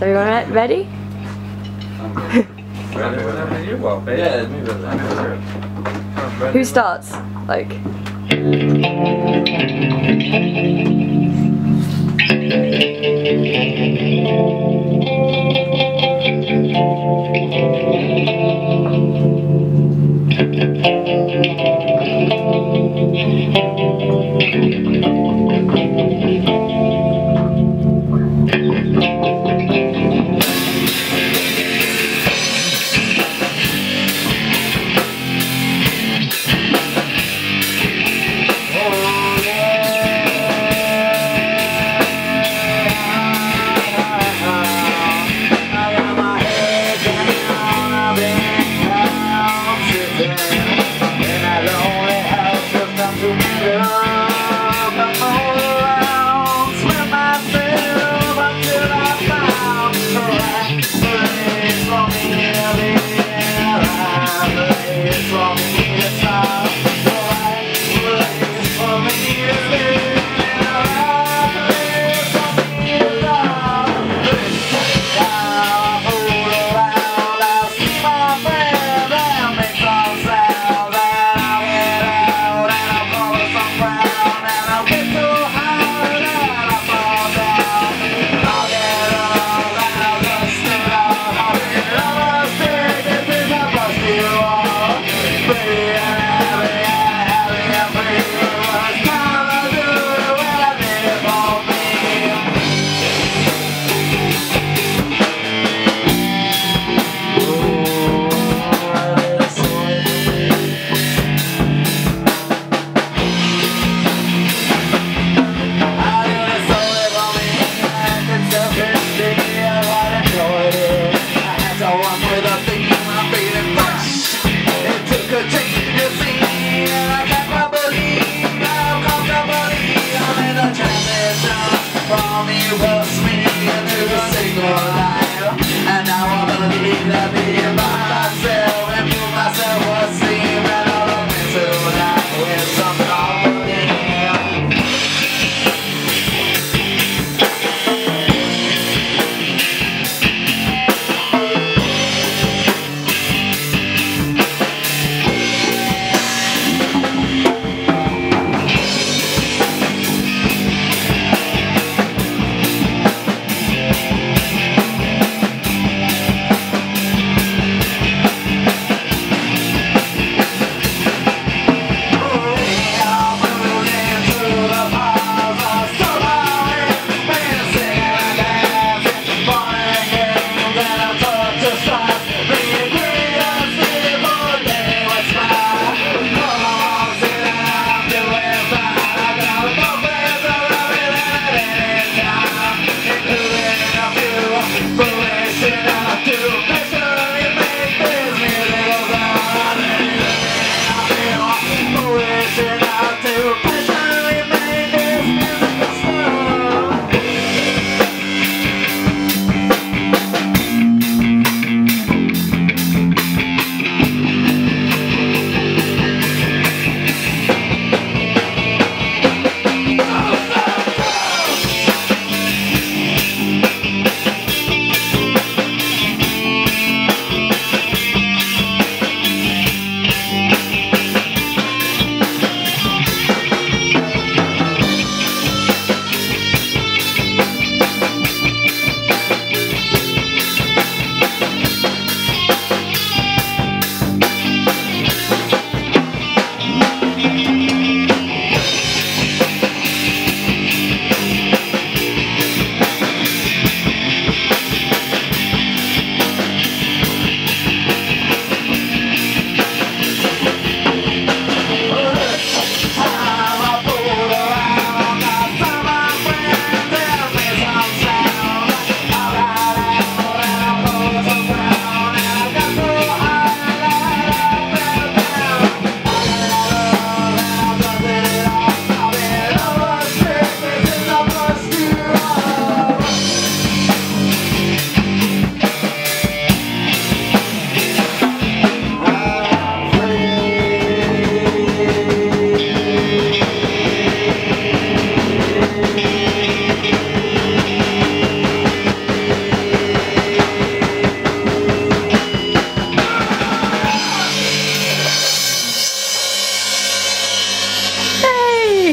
So everyone ready? ready? Who starts? Like.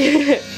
Bye.